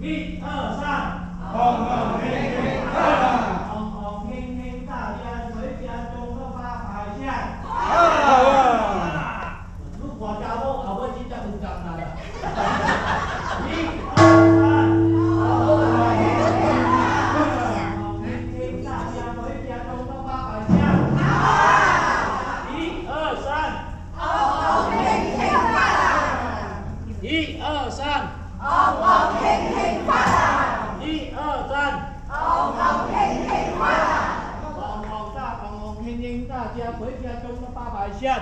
一二三，红红黑黑快乐，红红黑黑，大家回家中个发牌线。好啊！如果家伙后尾真正有讲来了。一二三，红红黑黑，红黑黑，大家回家中个发牌线。一二三，一二三，一欢迎大家回家种个八百香